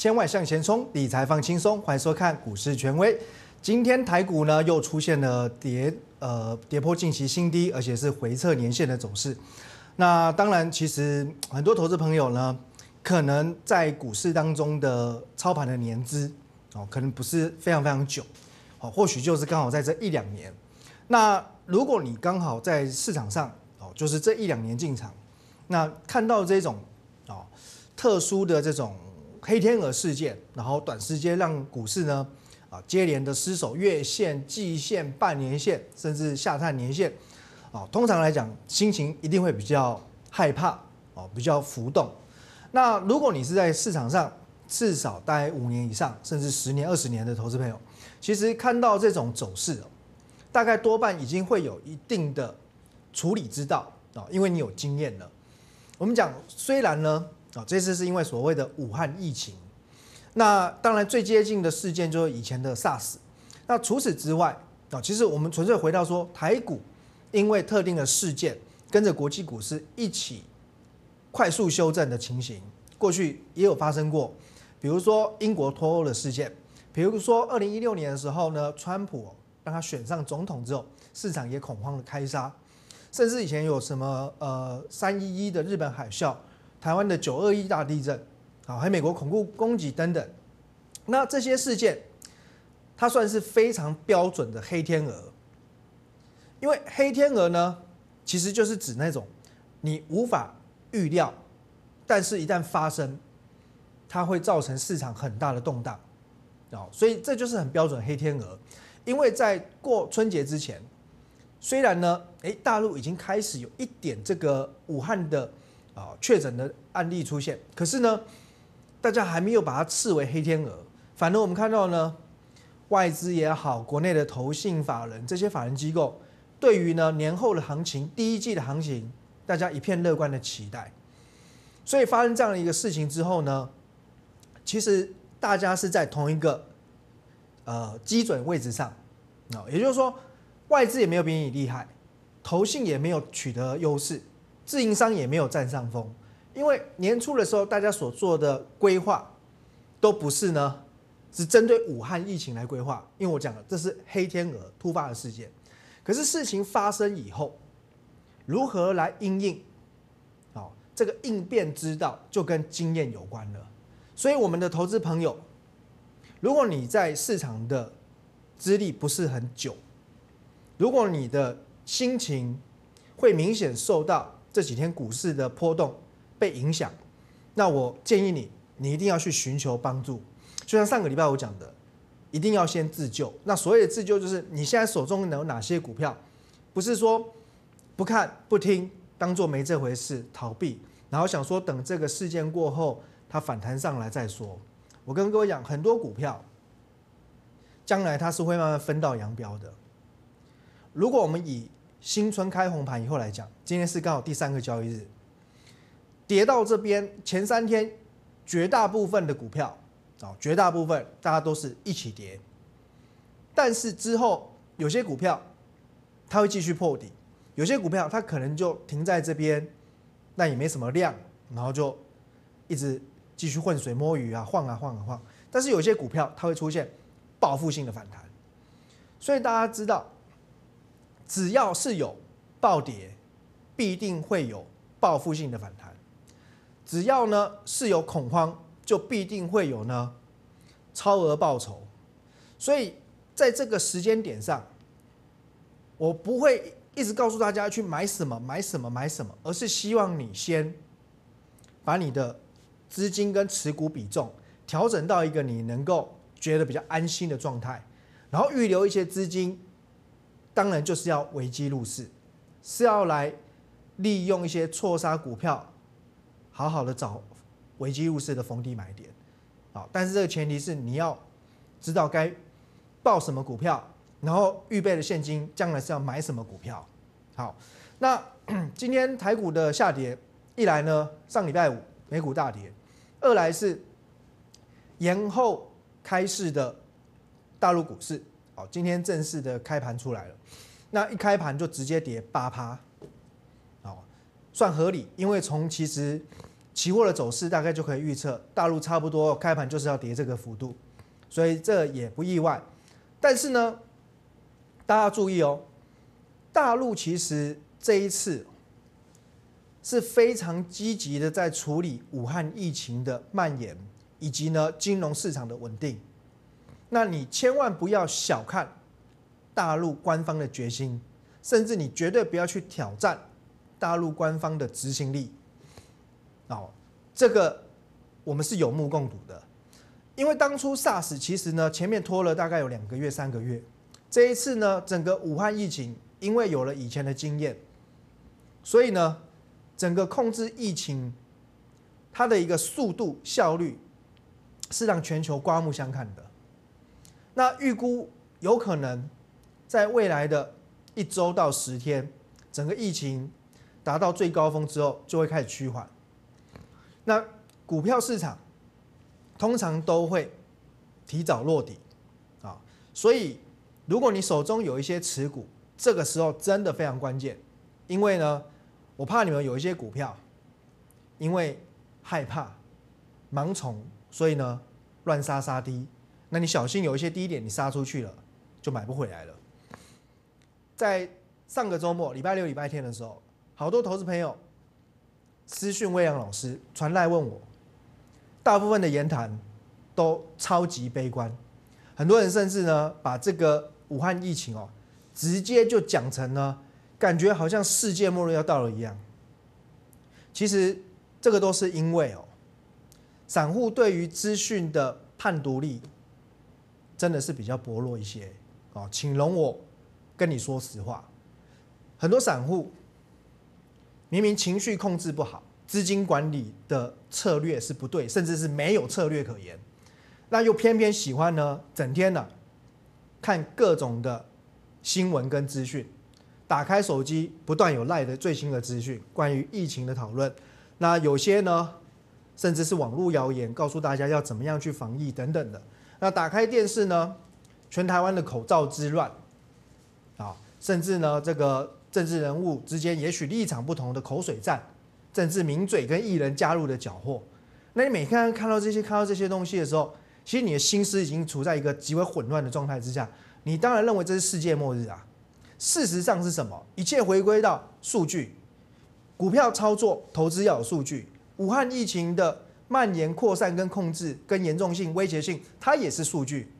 千万向前冲，理财放轻松。欢迎收看股市权威。今天台股呢又出现了跌呃跌破近期新低，而且是回测年线的走势。那当然，其实很多投资朋友呢，可能在股市当中的操盘的年资哦，可能不是非常非常久，哦，或许就是刚好在这一两年。那如果你刚好在市场上哦，就是这一两年进场，那看到这种哦特殊的这种黑天鹅事件，然后短时间让股市呢啊接连的失守月线、季线、半年线，甚至下探年线。啊，通常来讲，心情一定会比较害怕哦，比较浮动。那如果你是在市场上至少待五年以上，甚至十年、二十年的投资朋友，其实看到这种走势，大概多半已经会有一定的处理之道啊，因为你有经验了。我们讲，虽然呢，啊，这次是因为所谓的武汉疫情，那当然最接近的事件就是以前的 SARS。那除此之外啊，其实我们纯粹回到说台股。因为特定的事件跟着国际股市一起快速修正的情形，过去也有发生过。比如说英国脱欧的事件，比如说二零一六年的时候呢，川普让他选上总统之后，市场也恐慌的开杀。甚至以前有什么呃三一一的日本海啸、台湾的九二一大地震，啊，还有美国恐怖攻击等等。那这些事件，它算是非常标准的黑天鹅。因为黑天鹅呢，其实就是指那种你无法预料，但是一旦发生，它会造成市场很大的动荡，哦，所以这就是很标准黑天鹅。因为在过春节之前，虽然呢，诶，大陆已经开始有一点这个武汉的啊确诊的案例出现，可是呢，大家还没有把它视为黑天鹅，反而我们看到呢，外资也好，国内的投信法人这些法人机构。对于呢年后的行情，第一季的行情，大家一片乐观的期待。所以发生这样的一个事情之后呢，其实大家是在同一个呃基准位置上啊，也就是说外资也没有比你厉害，投信也没有取得优势，自营商也没有占上风。因为年初的时候大家所做的规划都不是呢，是针对武汉疫情来规划，因为我讲了这是黑天鹅突发的事件。可是事情发生以后，如何来应应？哦，这个应变之道就跟经验有关了。所以，我们的投资朋友，如果你在市场的资历不是很久，如果你的心情会明显受到这几天股市的波动被影响，那我建议你，你一定要去寻求帮助。就像上个礼拜我讲的。一定要先自救。那所谓的自救，就是你现在手中有哪些股票，不是说不看不听，当做没这回事，逃避，然后想说等这个事件过后，它反弹上来再说。我跟各位讲，很多股票将来它是会慢慢分道扬镳的。如果我们以新春开红盘以后来讲，今天是刚好第三个交易日，跌到这边前三天，绝大部分的股票。哦，绝大部分大家都是一起跌，但是之后有些股票它会继续破底，有些股票它可能就停在这边，那也没什么量，然后就一直继续浑水摸鱼啊，晃啊晃啊晃。但是有些股票它会出现报复性的反弹，所以大家知道，只要是有暴跌，必定会有报复性的反弹，只要呢是有恐慌。就必定会有呢超额报酬，所以在这个时间点上，我不会一直告诉大家去买什么买什么买什么，而是希望你先把你的资金跟持股比重调整到一个你能够觉得比较安心的状态，然后预留一些资金，当然就是要危机入市，是要来利用一些错杀股票，好好的找。危机入市的逢低买点，好，但是这个前提是你要知道该报什么股票，然后预备的现金将来是要买什么股票。好，那今天台股的下跌，一来呢，上礼拜五美股大跌，二来是延后开市的大陆股市，好，今天正式的开盘出来了，那一开盘就直接跌八趴，哦，算合理，因为从其实。期货的走势大概就可以预测，大陆差不多开盘就是要跌这个幅度，所以这也不意外。但是呢，大家注意哦，大陆其实这一次是非常积极的在处理武汉疫情的蔓延，以及呢金融市场的稳定。那你千万不要小看大陆官方的决心，甚至你绝对不要去挑战大陆官方的执行力。哦，这个我们是有目共睹的，因为当初 SARS 其实呢前面拖了大概有两个月、三个月，这一次呢整个武汉疫情因为有了以前的经验，所以呢整个控制疫情它的一个速度效率是让全球刮目相看的。那预估有可能在未来的一周到十天，整个疫情达到最高峰之后，就会开始趋缓。那股票市场通常都会提早落底啊，所以如果你手中有一些持股，这个时候真的非常关键，因为呢，我怕你们有一些股票因为害怕盲从，所以呢乱杀杀低，那你小心有一些低点你杀出去了就买不回来了。在上个周末礼拜六、礼拜天的时候，好多投资朋友。私讯魏阳老师传来问我，大部分的言谈都超级悲观，很多人甚至呢把这个武汉疫情哦，直接就讲成呢，感觉好像世界末日要到了一样。其实这个都是因为哦，散户对于资讯的判读力真的是比较薄弱一些哦，请容我跟你说实话，很多散户。明明情绪控制不好，资金管理的策略是不对，甚至是没有策略可言，那又偏偏喜欢呢，整天呢看各种的新闻跟资讯，打开手机不断有赖的最新的资讯，关于疫情的讨论，那有些呢甚至是网络谣言，告诉大家要怎么样去防疫等等的。那打开电视呢，全台湾的口罩之乱，啊，甚至呢这个。政治人物之间也许立场不同的口水战，政治名嘴跟艺人加入的缴获，那你每天看到这些看到这些东西的时候，其实你的心思已经处在一个极为混乱的状态之下。你当然认为这是世界末日啊！事实上是什么？一切回归到数据，股票操作投资要有数据。武汉疫情的蔓延扩散跟控制跟严重性威胁性，它也是数据。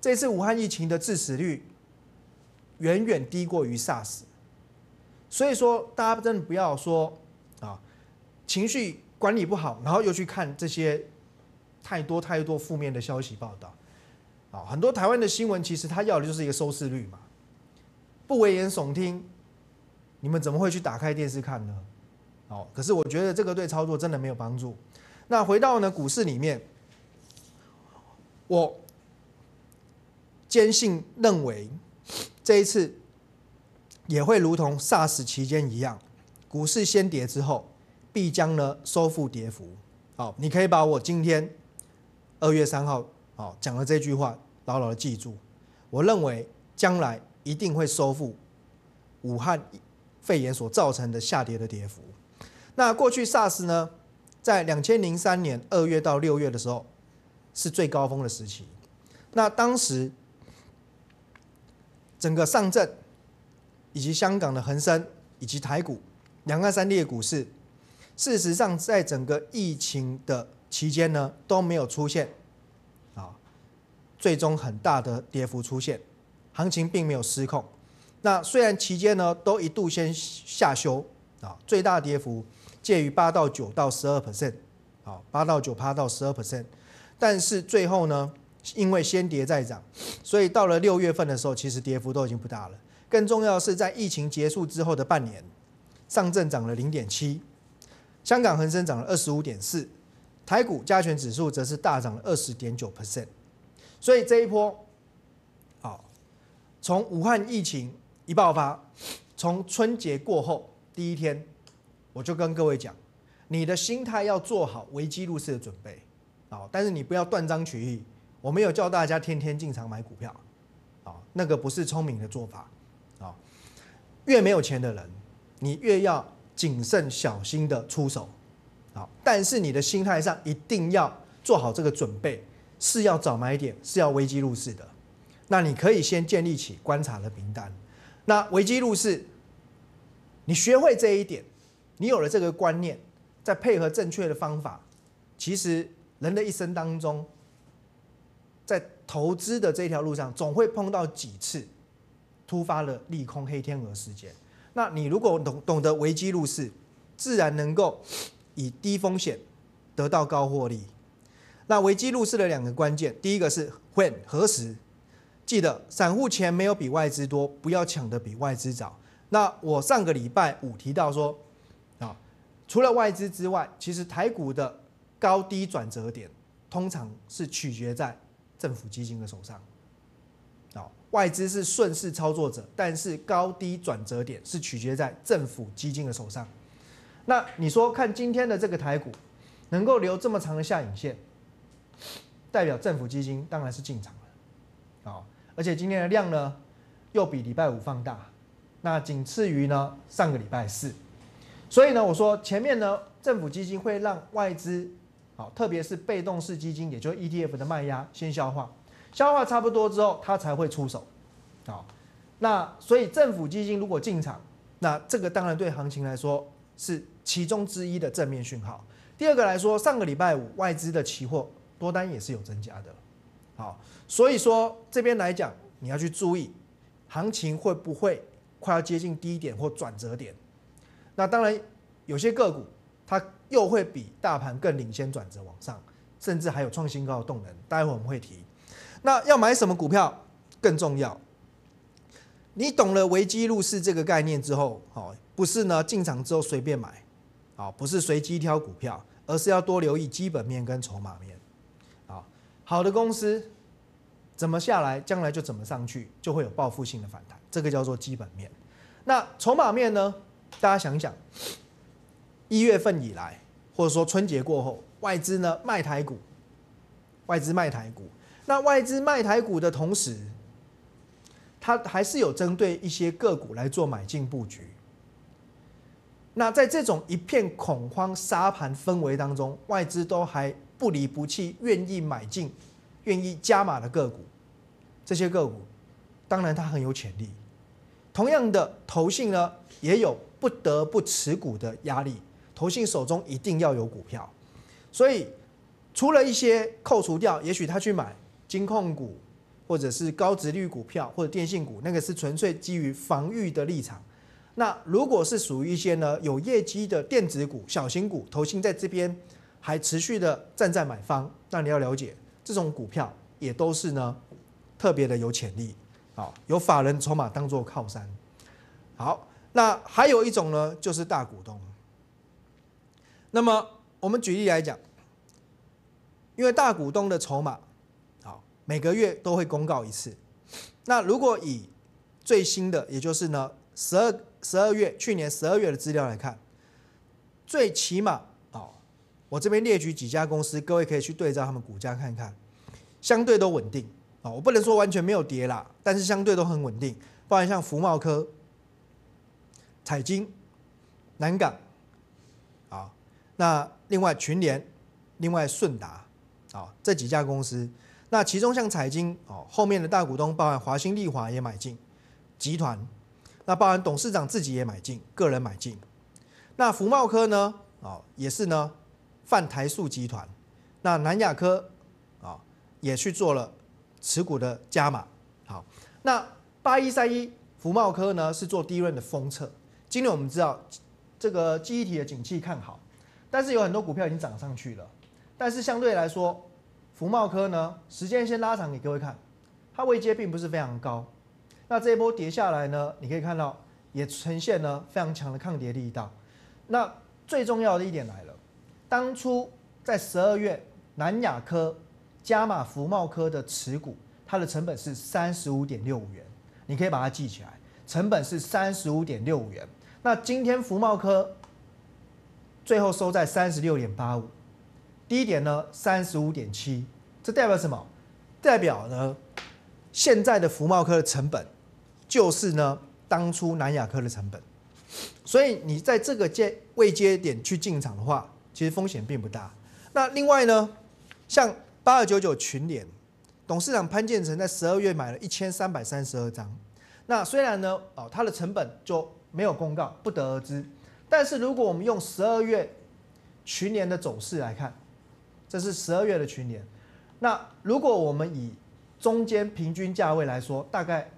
这次武汉疫情的致死率远远低过于 SARS。所以说，大家真的不要说啊，情绪管理不好，然后又去看这些太多太多负面的消息报道啊。很多台湾的新闻其实它要的就是一个收视率嘛，不危言耸听，你们怎么会去打开电视看呢？哦，可是我觉得这个对操作真的没有帮助。那回到呢股市里面，我坚信认为这一次。也会如同 SARS 期间一样，股市先跌之后，必将呢收复跌幅。好，你可以把我今天二月三号好讲的这句话牢牢的记住。我认为将来一定会收复武汉肺炎所造成的下跌的跌幅。那过去 SARS 呢，在两千零三年二月到六月的时候是最高峰的时期。那当时整个上证。以及香港的恒生以及台股两岸三地的股市，事实上在整个疫情的期间呢都没有出现啊，最终很大的跌幅出现，行情并没有失控。那虽然期间呢都一度先下修啊，最大跌幅介于八到九到十二 percent，啊八到九趴到十二 percent，但是最后呢因为先跌再涨，所以到了六月份的时候，其实跌幅都已经不大了。更重要的是，在疫情结束之后的半年，上证涨了零点七，香港恒生涨了二十五点四，台股加权指数则是大涨了二十点九 percent。所以这一波，好，从武汉疫情一爆发，从春节过后第一天，我就跟各位讲，你的心态要做好危机入市的准备，啊，但是你不要断章取义。我没有叫大家天天进场买股票，啊，那个不是聪明的做法。啊越没有钱的人，你越要谨慎小心的出手，啊，好，但是你的心态上一定要做好这个准备，是要找买点，是要危机入市的。那你可以先建立起观察的名单。那危机入市，你学会这一点，你有了这个观念，再配合正确的方法，其实人的一生当中，在投资的这条路上，总会碰到几次突发的利空黑天鹅事件。那你如果懂懂得危机入市，自然能够以低风险得到高获利。那危机入市的两个关键，第一个是 when 何时，记得散户钱没有比外资多，不要抢的比外资早。那我上个礼拜五提到说，除了外资之外，其实台股的高低转折点，通常是取决在政府基金的手上。哦外资是顺势操作者，但是高低转折点是取决在政府基金的手上。那你说看今天的这个台股，能够留这么长的下影线，代表政府基金当然是进场了，啊，而且今天的量呢又比礼拜五放大，那仅次于呢上个礼拜四，所以呢我说前面呢政府基金会让外资，好，特别是被动式基金，也就是 ETF 的卖压先消化。消化差不多之后，它才会出手，好，那所以政府基金如果进场，那这个当然对行情来说是其中之一的正面讯号。第二个来说，上个礼拜五外资的期货多单也是有增加的，好，所以说这边来讲，你要去注意行情会不会快要接近低点或转折点。那当然有些个股它又会比大盘更领先转折往上，甚至还有创新高的动能，待会我们会提。那要买什么股票更重要？你懂了危机入市这个概念之后，好，不是呢进场之后随便买，好，不是随机挑股票，而是要多留意基本面跟筹码面，好，好的公司怎么下来，将来就怎么上去，就会有报复性的反弹，这个叫做基本面。那筹码面呢？大家想想，一月份以来，或者说春节过后，外资呢卖台股，外资卖台股。那外资卖台股的同时，它还是有针对一些个股来做买进布局。那在这种一片恐慌沙盘氛围当中，外资都还不离不弃，愿意买进、愿意加码的个股，这些个股当然它很有潜力。同样的，投信呢也有不得不持股的压力，投信手中一定要有股票。所以，除了一些扣除掉，也许他去买。金控股，或者是高值率股票，或者电信股，那个是纯粹基于防御的立场。那如果是属于一些呢有业绩的电子股、小型股，投信在这边还持续的站在买方，那你要了解这种股票也都是呢特别的有潜力，好，有法人筹码当做靠山。好，那还有一种呢就是大股东。那么我们举例来讲，因为大股东的筹码。好每个月都会公告一次。那如果以最新的，也就是呢十二十二月去年十二月的资料来看，最起码哦，我这边列举几家公司，各位可以去对照他们股价看看，相对都稳定啊。我不能说完全没有跌啦，但是相对都很稳定。包含像福茂科、彩金、南港啊，那另外群联、另外顺达啊这几家公司。那其中像彩金哦，后面的大股东包含华兴、利华也买进集团，那包含董事长自己也买进，个人买进。那福茂科呢，哦也是呢，泛台塑集团，那南亚科啊也去做了持股的加码。好，那八一三一福茂科呢是做低润的封测。今年我们知道这个记忆体的景气看好，但是有很多股票已经涨上去了，但是相对来说。福茂科呢，时间先拉长给各位看，它位阶并不是非常高。那这一波跌下来呢，你可以看到也呈现了非常强的抗跌力道。那最重要的一点来了，当初在十二月南亚科加码福茂科的持股，它的成本是三十五点六五元，你可以把它记起来，成本是三十五点六五元。那今天福茂科最后收在三十六点八五。低点呢，三十五点七，这代表什么？代表呢，现在的福茂科的成本就是呢，当初南亚科的成本。所以你在这个阶位阶点去进场的话，其实风险并不大。那另外呢，像八二九九群联，董事长潘建成在十二月买了一千三百三十二张。那虽然呢，哦，它的成本就没有公告，不得而知。但是如果我们用十二月群联的走势来看，这是十二月的群联。那如果我们以中间平均价位来说，大概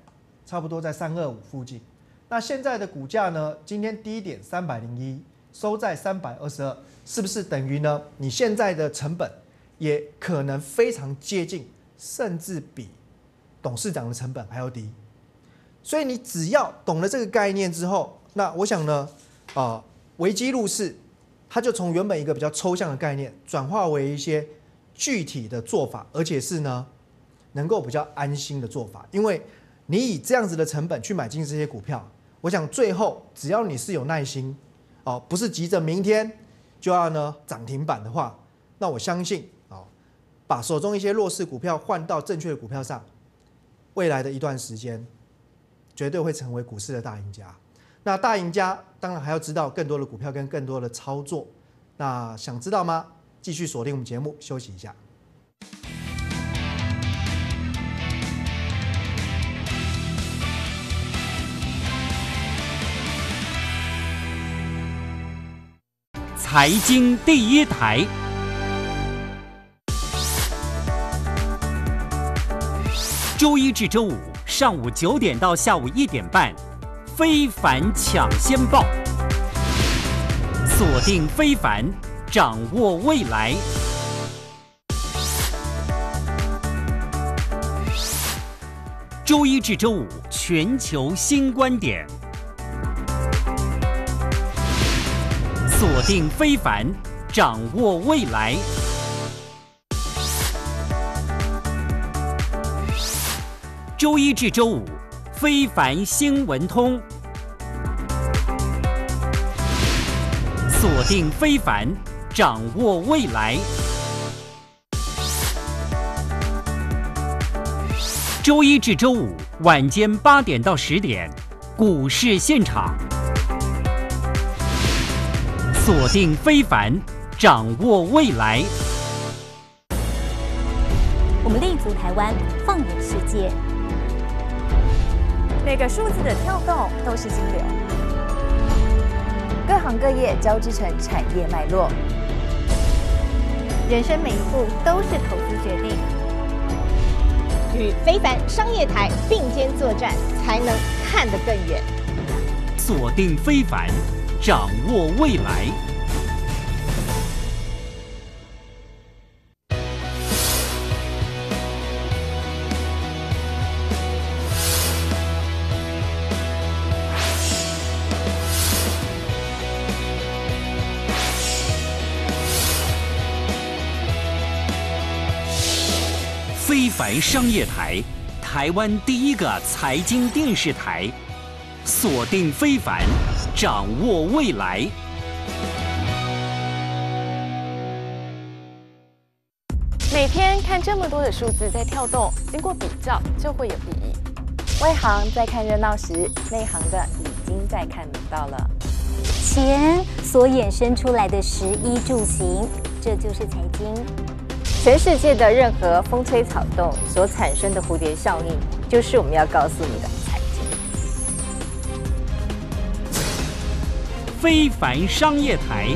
差不多在三二五附近。那现在的股价呢？今天低点三百零一，收在三百二十二，是不是等于呢？你现在的成本也可能非常接近，甚至比董事长的成本还要低。所以你只要懂了这个概念之后，那我想呢，啊，危机入市，它就从原本一个比较抽象的概念，转化为一些具体的做法，而且是呢，能够比较安心的做法。因为你以这样子的成本去买进这些股票。我想最后，只要你是有耐心，哦，不是急着明天就要呢涨停板的话，那我相信，把手中一些弱势股票换到正确的股票上，未来的一段时间，绝对会成为股市的大赢家。那大赢家当然还要知道更多的股票跟更多的操作。那想知道吗？继续锁定我们节目，休息一下。财经第一台，周一至周五上午九点到下午一点半，非凡抢先报，锁定非凡，掌握未来。周一至周五全球新观点。锁定非凡，掌握未来。周一至周五，非凡新闻通。锁定非凡，掌握未来。周一至周五晚间八点到十点，股市现场。锁定非凡，掌握未来。我们立足台湾，放眼世界。每个数字的跳动都是金流，各行各业交织成产业脉络。人生每一步都是投资决定。与非凡商业台并肩作战，才能看得更远。锁定非凡。掌握未来，商业台，台湾第一个财经电视台，锁定非凡。掌握未来。每天看这么多的数字在跳动，经过比较就会有意义。外行在看热闹时，内行的已经在看门道了。钱所衍生出来的食衣住行，这就是财经。全世界的任何风吹草动所产生的蝴蝶效应，就是我们要告诉你的。非凡商业台，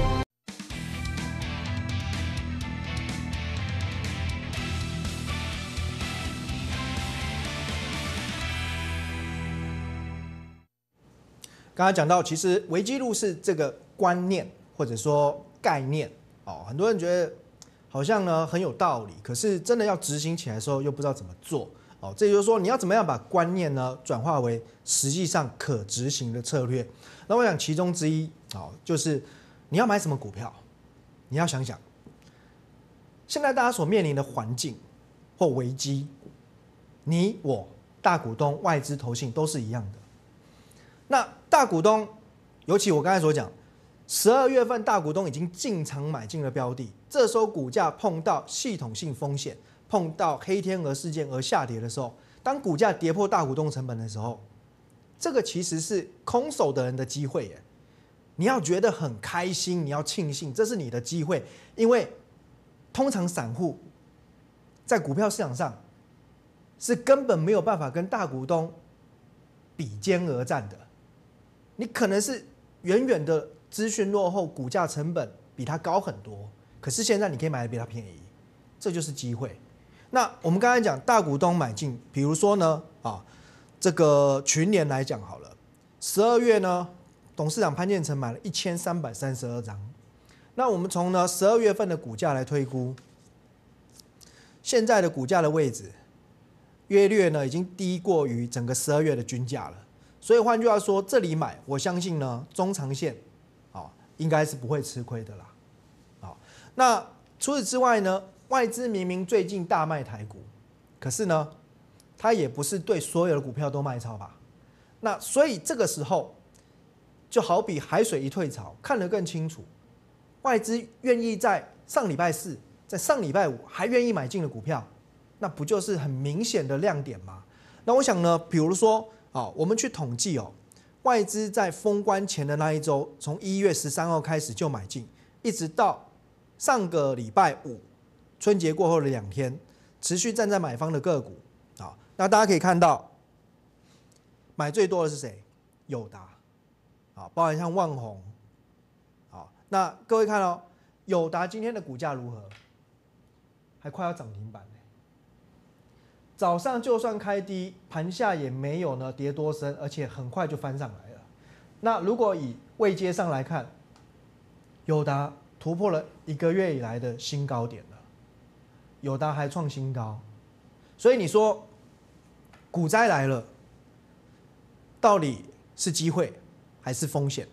刚才讲到，其实维基路是这个观念或者说概念哦，很多人觉得好像呢很有道理，可是真的要执行起来的时候又不知道怎么做哦。这就是说，你要怎么样把观念呢转化为实际上可执行的策略？那我想其中之一，哦，就是你要买什么股票，你要想想，现在大家所面临的环境或危机，你我大股东、外资、投信都是一样的。那大股东，尤其我刚才所讲，十二月份大股东已经进场买进了标的，这时候股价碰到系统性风险，碰到黑天鹅事件而下跌的时候，当股价跌破大股东成本的时候。这个其实是空手的人的机会耶，你要觉得很开心，你要庆幸，这是你的机会，因为通常散户在股票市场上是根本没有办法跟大股东比肩而战的，你可能是远远的资讯落后，股价成本比它高很多，可是现在你可以买的比它便宜，这就是机会。那我们刚才讲大股东买进，比如说呢，啊，这个群年来讲好了，十二月呢，董事长潘建成买了一千三百三十二张。那我们从呢十二月份的股价来推估，现在的股价的位置，约略呢已经低过于整个十二月的均价了。所以换句话说，这里买，我相信呢中长线，应该是不会吃亏的啦。好，那除此之外呢？外资明明最近大卖台股，可是呢，它也不是对所有的股票都卖超吧？那所以这个时候，就好比海水一退潮，看得更清楚，外资愿意在上礼拜四、在上礼拜五还愿意买进的股票，那不就是很明显的亮点吗？那我想呢，比如说啊，我们去统计哦，外资在封关前的那一周，从一月十三号开始就买进，一直到上个礼拜五。春节过后的两天，持续站在买方的个股啊，那大家可以看到，买最多的是谁？友达啊，包含像万宏啊，那各位看哦，友达今天的股价如何？还快要涨停板。早上就算开低，盘下也没有呢跌多深，而且很快就翻上来了。那如果以未接上来看，友达突破了一个月以来的新高点了。友达还创新高，所以你说股灾来了，到底是机会还是风险？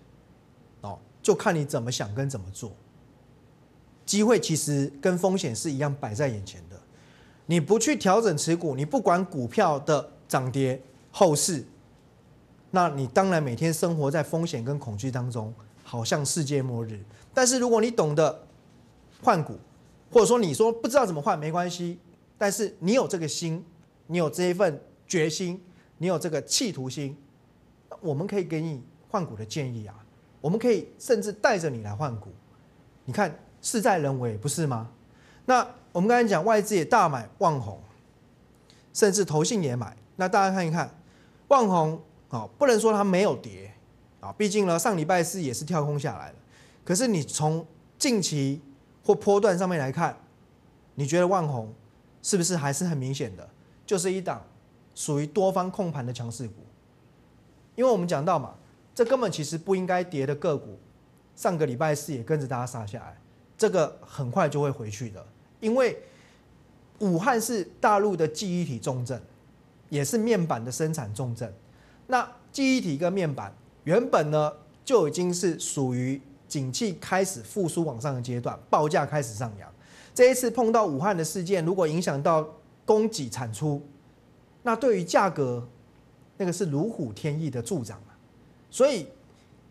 哦，就看你怎么想跟怎么做。机会其实跟风险是一样摆在眼前的，你不去调整持股，你不管股票的涨跌后市，那你当然每天生活在风险跟恐惧当中，好像世界末日。但是如果你懂得换股，或者说你说不知道怎么换没关系，但是你有这个心，你有这一份决心，你有这个企图心，我们可以给你换股的建议啊。我们可以甚至带着你来换股，你看事在人为，不是吗？那我们刚才讲外资也大买万红，甚至投信也买。那大家看一看万红啊，不能说它没有跌啊，毕竟呢上礼拜四也是跳空下来了。可是你从近期。或波段上面来看，你觉得万红是不是还是很明显的，就是一档属于多方控盘的强势股？因为我们讲到嘛，这根本其实不应该跌的个股，上个礼拜四也跟着大家杀下来，这个很快就会回去的。因为武汉是大陆的记忆体重镇，也是面板的生产重镇。那记忆体跟面板原本呢就已经是属于。景气开始复苏往上的阶段，报价开始上扬。这一次碰到武汉的事件，如果影响到供给产出，那对于价格，那个是如虎添翼的助长啊。所以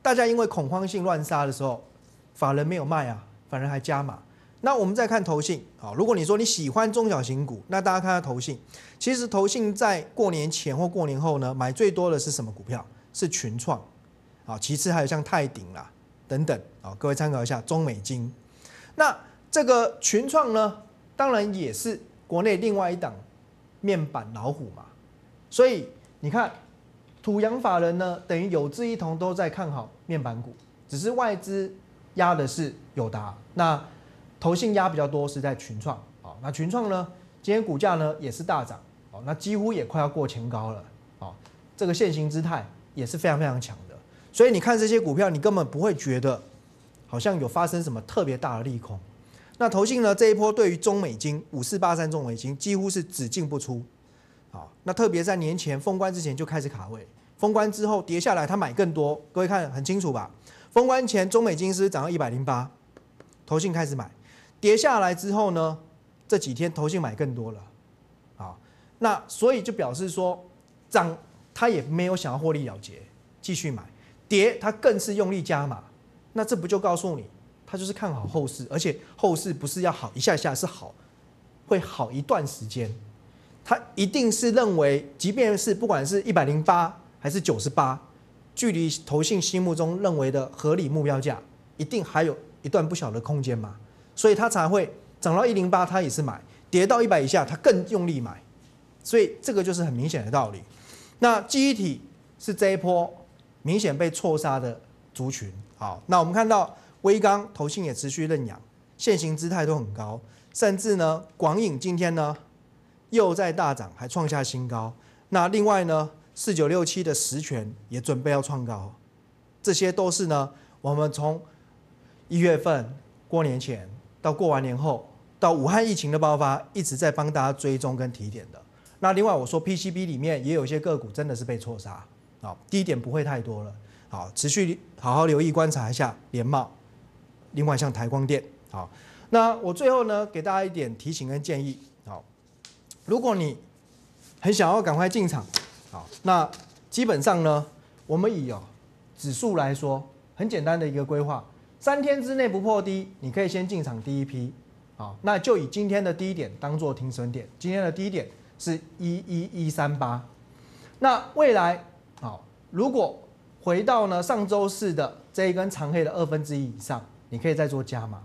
大家因为恐慌性乱杀的时候，法人没有卖啊，反而还加码。那我们再看投信啊，如果你说你喜欢中小型股，那大家看下投信，其实投信在过年前或过年后呢，买最多的是什么股票？是群创啊，其次还有像泰鼎啦。等等啊，各位参考一下中美金。那这个群创呢，当然也是国内另外一档面板老虎嘛。所以你看，土洋法人呢，等于有志一同都在看好面板股，只是外资压的是友达，那投信压比较多是在群创啊。那群创呢，今天股价呢也是大涨哦，那几乎也快要过前高了啊。这个现行姿态也是非常非常强的。所以你看这些股票，你根本不会觉得好像有发生什么特别大的利空。那投信呢？这一波对于中美金五四八三中美金几乎是只进不出。好，那特别在年前封关之前就开始卡位，封关之后跌下来，他买更多。各位看很清楚吧？封关前中美金是涨到一百零八，投信开始买，跌下来之后呢，这几天投信买更多了。好，那所以就表示说涨，他也没有想要获利了结，继续买。跌，它更是用力加码，那这不就告诉你，它就是看好后市，而且后市不是要好一下下，是好，会好一段时间。它一定是认为，即便是不管是一百零八还是九十八，距离投信心目中认为的合理目标价，一定还有一段不小的空间嘛，所以它才会涨到一零八，它也是买；跌到一百以下，它更用力买。所以这个就是很明显的道理。那记忆体是这一波明显被错杀的族群。好，那我们看到微钢投信也持续认养，现行姿态都很高，甚至呢广影今天呢又在大涨，还创下新高。那另外呢四九六七的实权也准备要创高，这些都是呢我们从一月份过年前到过完年后到武汉疫情的爆发，一直在帮大家追踪跟提点的。那另外我说 PCB 里面也有一些个股真的是被错杀，啊，低点不会太多了，好，持续好好留意观察一下联茂，另外像台光电，好，那我最后呢给大家一点提醒跟建议，好，如果你很想要赶快进场，好，那基本上呢，我们以哦指数来说，很简单的一个规划，三天之内不破低，你可以先进场第一批，好，那就以今天的低点当做停损点，今天的低点。是一一一三八，那未来好，如果回到呢上周四的这一根长黑的二分之一以上，你可以再做加码。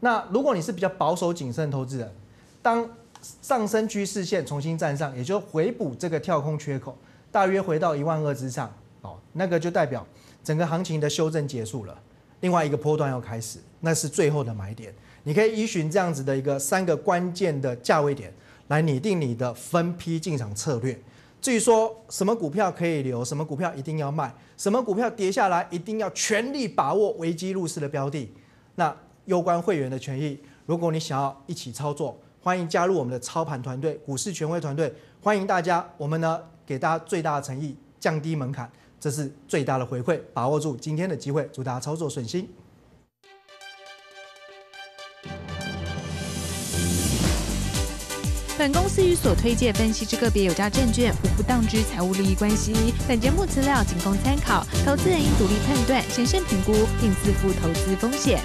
那如果你是比较保守谨慎投资人，当上升趋势线重新站上，也就回补这个跳空缺口，大约回到一万二之上，哦，那个就代表整个行情的修正结束了，另外一个波段要开始，那是最后的买点。你可以依循这样子的一个三个关键的价位点。来拟定你的分批进场策略。至于说什么股票可以留，什么股票一定要卖，什么股票跌下来一定要全力把握危机入市的标的，那攸关会员的权益。如果你想要一起操作，欢迎加入我们的操盘团队、股市权威团队。欢迎大家，我们呢给大家最大的诚意，降低门槛，这是最大的回馈。把握住今天的机会，祝大家操作顺心。本公司与所推介分析之个别有价证券无不当之财务利益关系。本节目资料仅供参考，投资人应独立判断、审慎评估，并自负投资风险。